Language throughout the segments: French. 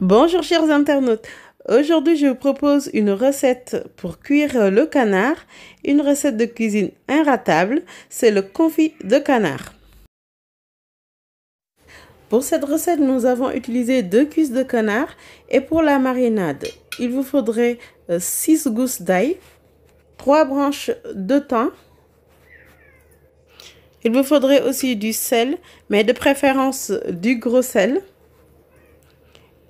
Bonjour chers internautes. Aujourd'hui, je vous propose une recette pour cuire le canard, une recette de cuisine inratable, c'est le confit de canard. Pour cette recette, nous avons utilisé deux cuisses de canard et pour la marinade, il vous faudrait 6 gousses d'ail, 3 branches de thym. Il vous faudrait aussi du sel, mais de préférence du gros sel.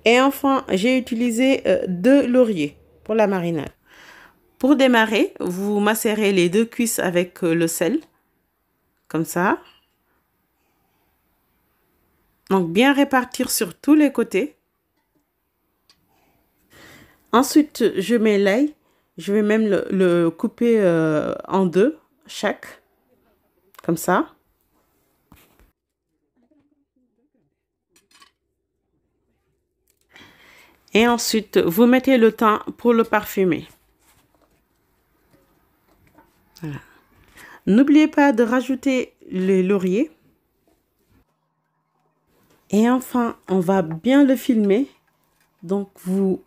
Et enfin, j'ai utilisé deux lauriers pour la marinade. Pour démarrer, vous macérez les deux cuisses avec le sel, comme ça. Donc bien répartir sur tous les côtés. Ensuite, je mets l'ail. Je vais même le, le couper euh, en deux, chaque, comme ça. Et ensuite, vous mettez le temps pour le parfumer. N'oubliez pas de rajouter les lauriers. Et enfin, on va bien le filmer. Donc, vous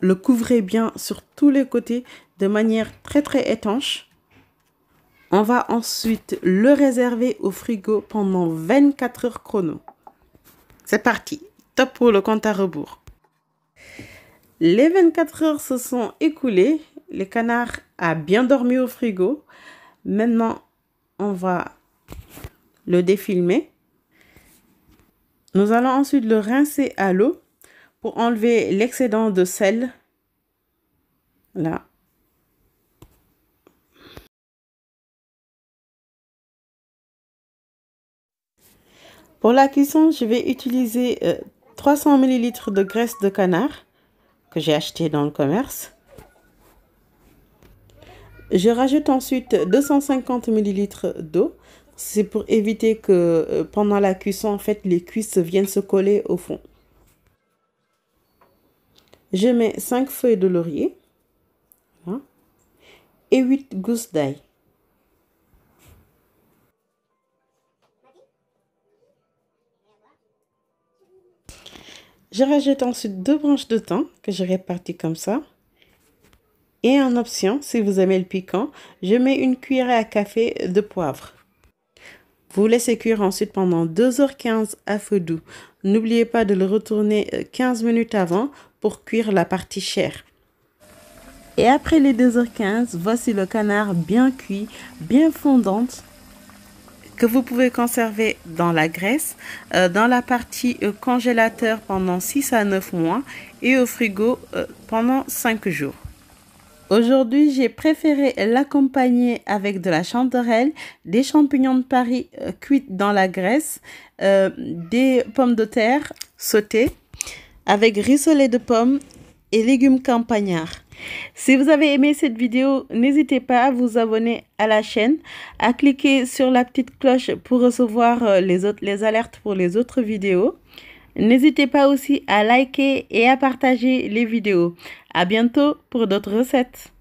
le couvrez bien sur tous les côtés de manière très très étanche. On va ensuite le réserver au frigo pendant 24 heures chrono. C'est parti. Top pour le compte à rebours. Les 24 heures se sont écoulées. Le canard a bien dormi au frigo. Maintenant, on va le défilmer. Nous allons ensuite le rincer à l'eau pour enlever l'excédent de sel. Là. Pour la cuisson, je vais utiliser 300 ml de graisse de canard que j'ai acheté dans le commerce. Je rajoute ensuite 250 ml d'eau. C'est pour éviter que pendant la cuisson, en fait, les cuisses viennent se coller au fond. Je mets 5 feuilles de laurier hein, et 8 gousses d'ail. Je rajoute ensuite deux branches de thym que je répartis comme ça. Et en option, si vous aimez le piquant, je mets une cuillerée à café de poivre. Vous laissez cuire ensuite pendant 2h15 à feu doux. N'oubliez pas de le retourner 15 minutes avant pour cuire la partie chair. Et après les 2h15, voici le canard bien cuit, bien fondante que vous pouvez conserver dans la graisse, euh, dans la partie euh, congélateur pendant 6 à 9 mois et au frigo euh, pendant 5 jours. Aujourd'hui, j'ai préféré l'accompagner avec de la chanterelle, des champignons de Paris cuits dans la graisse, des pommes de terre sautées avec rissolet de pommes et légumes campagnards. Si vous avez aimé cette vidéo, n'hésitez pas à vous abonner à la chaîne, à cliquer sur la petite cloche pour recevoir euh, les, autres, alertes pour les autres vidéos. N'hésitez pas aussi à liker et à partager les vidéos. À bientôt pour d'autres recettes.